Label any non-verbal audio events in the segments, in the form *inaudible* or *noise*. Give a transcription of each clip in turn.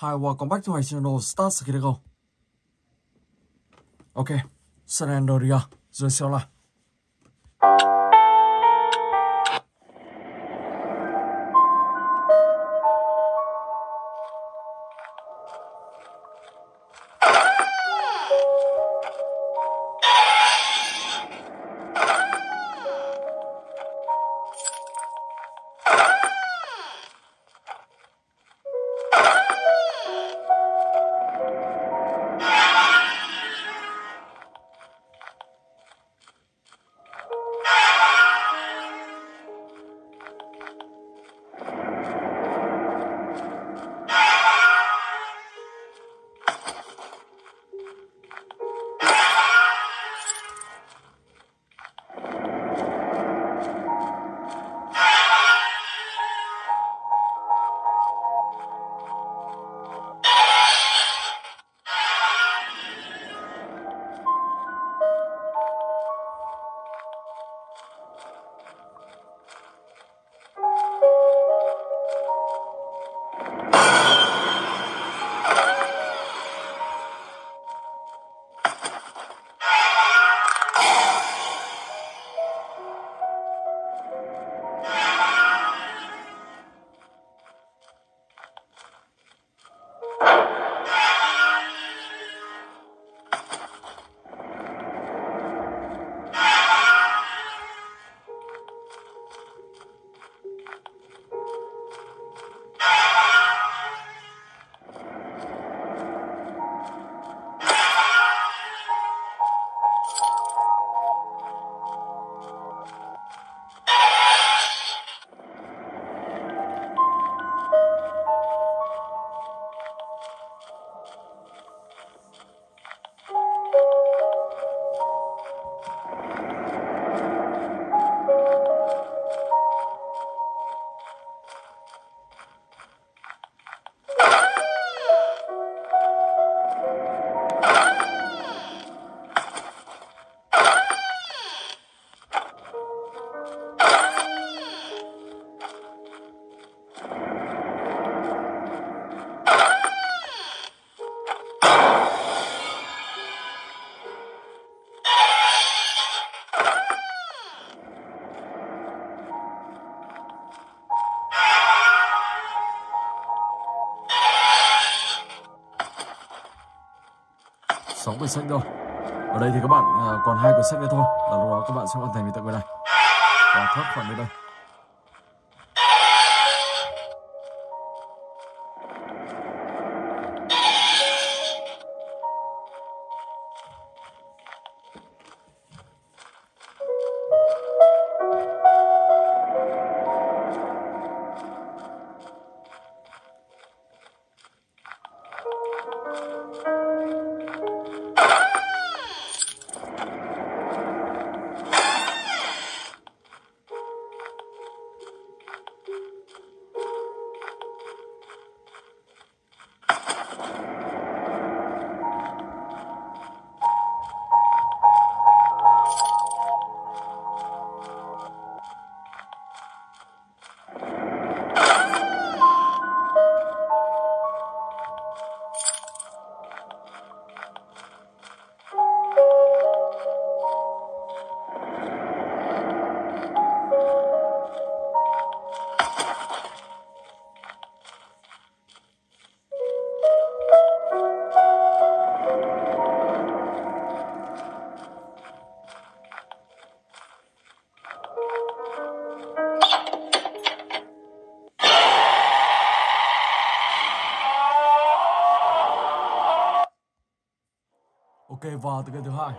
Hi, welcome back to my channel Start Skidego. Ok, Sanandoria, rồi xem là. Sáu quyển sách thôi ở đây thì các bạn ờ, còn hai quyển sách nữa thôi. Là lúc đó các bạn sẽ hoàn thành việc tập người này. Và thoát khỏi nơi đây. Vào từ cái chapter 2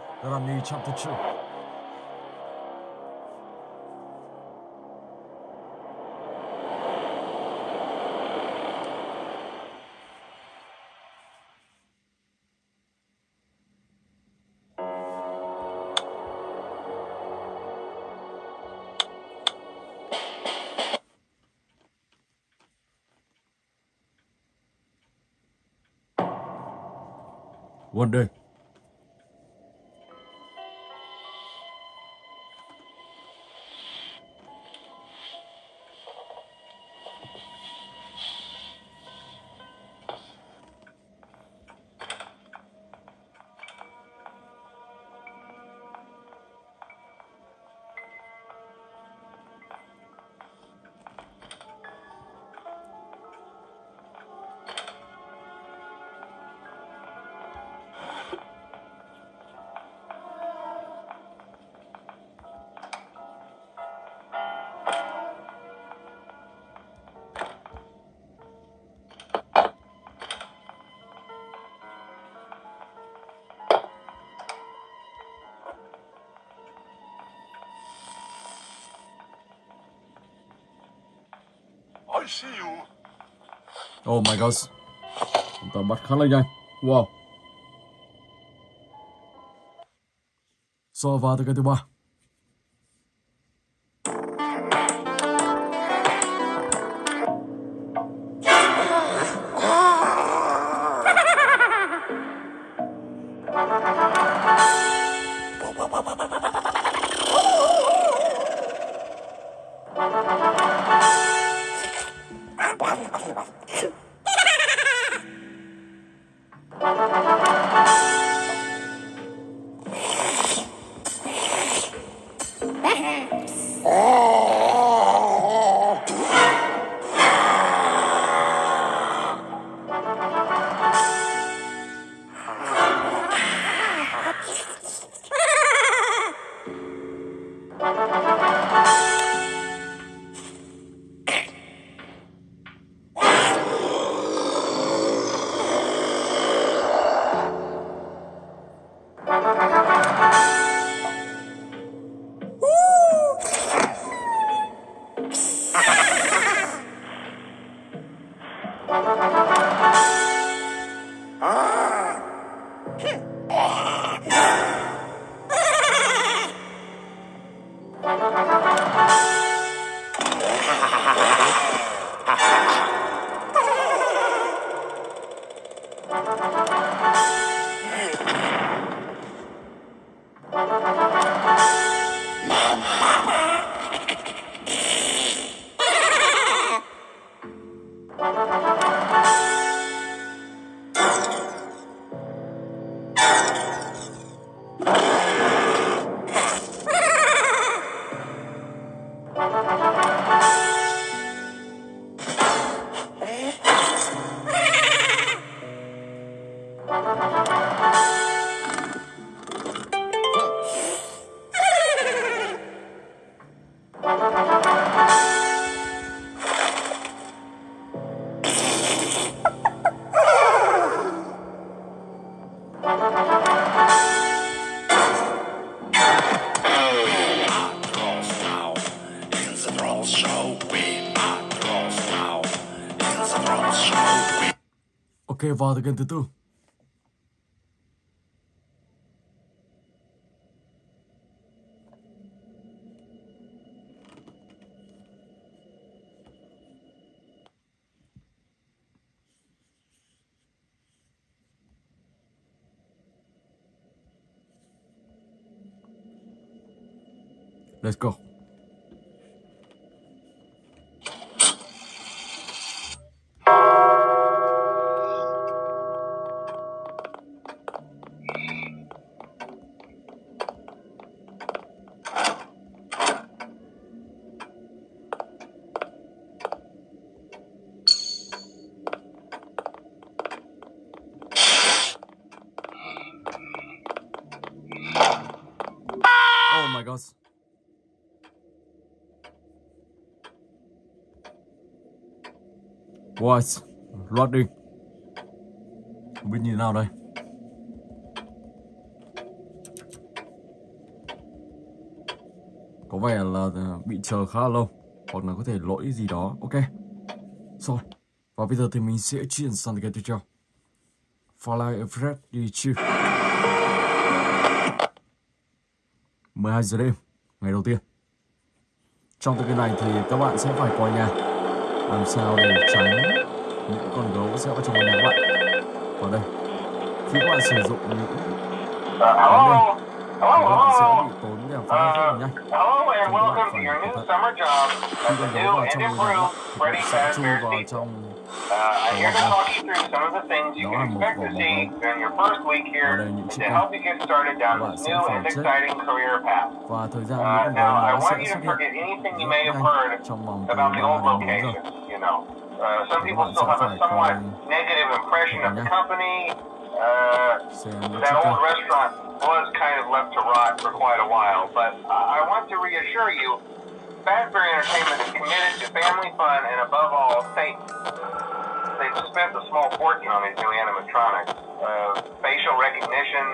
One day Oh my god. Chúng ta bắt khá là nhanh. Wow. So vào từ cái thứ ba. Ah! 122. Let's go. Oh my god. Loading. Không biết như thế nào đây. Có vẻ là ờ, bị chờ khá là lâu, Hoặc là có thể lỗi gì đó Ok Rồi, Và bây giờ thì mình sẽ chuyển sang cái tiếp theo Fallout Fred đi chill 12 giờ đêm ngày đầu tiên. Trong cái này thì các bạn sẽ phải coi nhà. Làm sao để tránh những con gấu sẽ ở trong nhà các bạn? Vào đây khi các bạn sử dụng những Uh, hello? thì các Hello, bạn sẽ hello? bị tốn đèn phá rất là Uh, nhanh hello and Trong các bạn phải cẩn thận. khi con gấu vào trong nhà improved thì Freddy bạn sẽ chui vào trong Uh, through some of the things you can expect to see during your first week here đây những and chiếc to help you get started down this new and exciting career path. và thời gian Uh, now, I want you to forget anything you may have heard about the old đến 4 giờ locations, you know. Uh, some people still have a somewhat negative impression of the company. Uh, That old restaurant was kind of left to rot for quite a while, but I I want to reassure you, Fazbear Entertainment is committed to family fun and above all, safety. They've spent a small fortune on these new animatronics. Uh, facial recognition,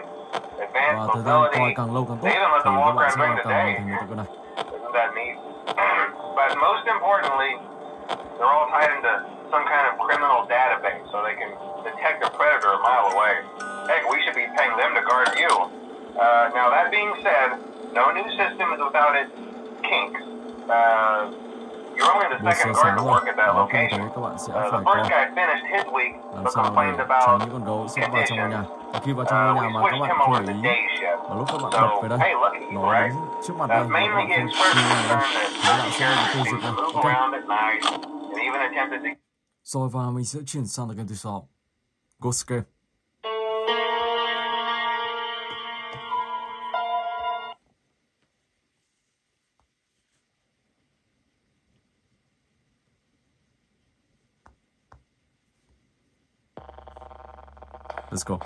advanced và thời gian coi mobility. càng lâu càng tốt They thì even let them các walk bạn around sẽ during càng the day. cái này Isn't that neat? *clears throat* but most importantly, They're all tied into some kind of criminal database so they can detect a predator a mile away. Heck, we should be paying them to guard you. Uh, now, that being said, no new system is without its kinks. Uh, you're only the second guard to work at that location. Uh, the first guy finished his week but complained about trong ngôi conditions. Và khi vào trong Uh, ngôi we nhà mà các bạn không để ý, và lúc các bạn bật về đây, nó đến trước mặt đây và các mainly bạn không nhìn vào đây. Thì bạn sẽ bị tiêu diệt này. move Ok. Rồi và mình sẽ chuyển sang cái thứ sáu. Ghost Game. Let's go.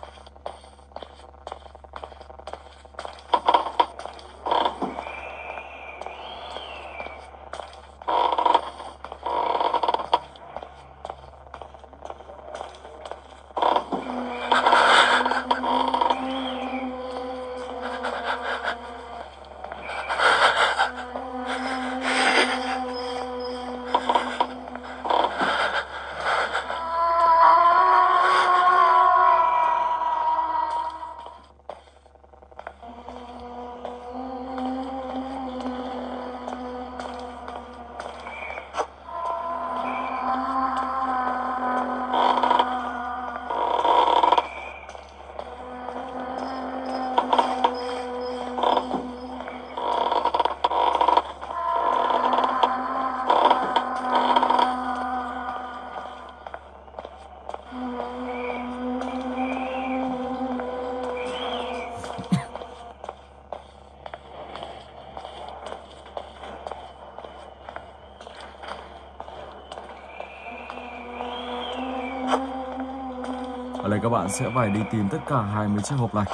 Các bạn sẽ phải đi tìm tất cả 20 chiếc hộp này.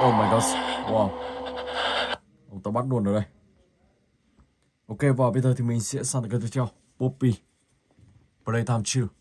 Oh my god. Wow. Ông ta bắt luôn ở đây. Ok, và bây giờ thì mình sẽ sang cái tiếp theo. Poppy. Playtime 2.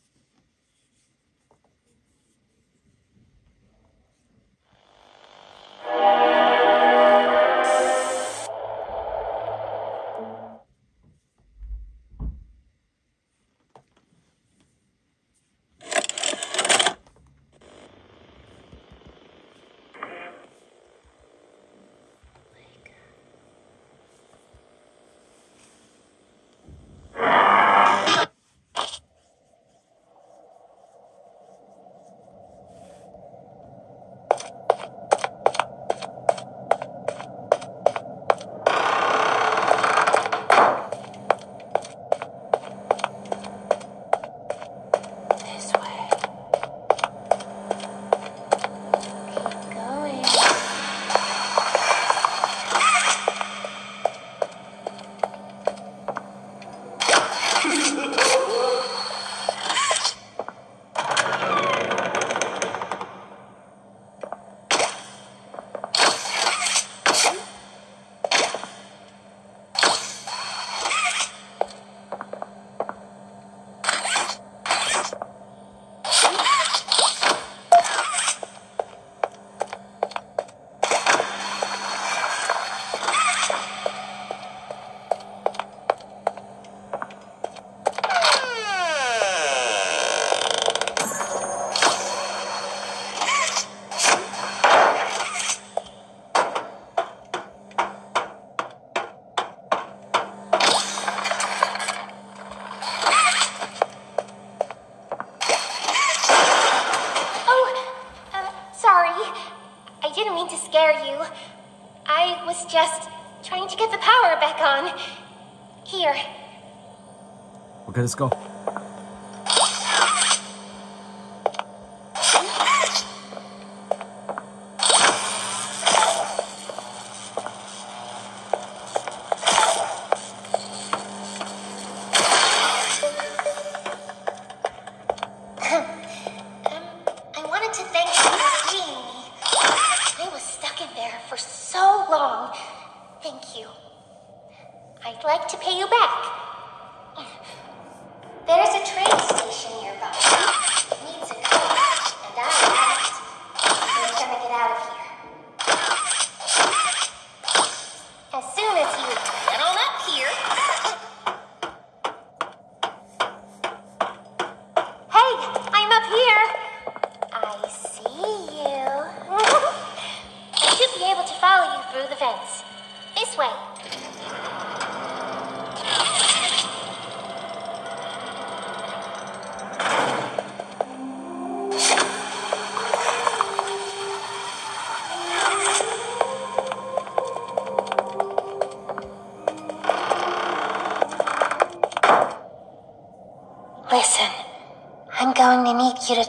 Let's go.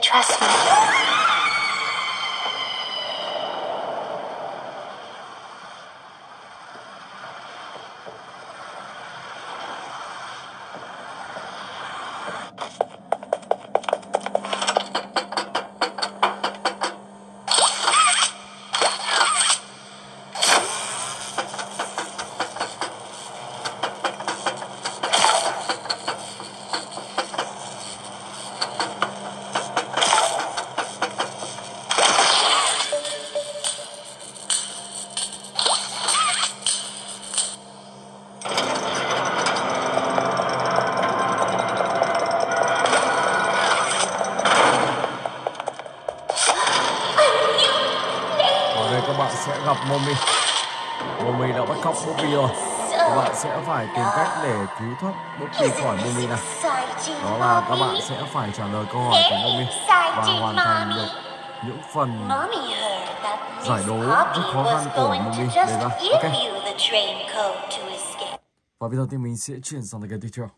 Trust me. Gặp Momi Momi đã bắt cóc Bobby rồi. Các bạn sẽ phải tìm cách để cứu thoát Bobby khỏi Momi này. Đó là các bạn sẽ phải trả lời câu hỏi của Momi và hoàn thành được những phần Giải đố rất khó khăn của Momi đề ra. Ok. Và bây giờ thì mình sẽ chuyển sang cái tiếp theo.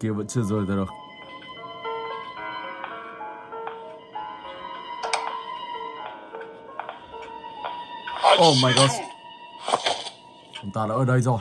Kia vẫn chưa rơi ra đâu. Oh my god. Chúng ta đã ở đây rồi.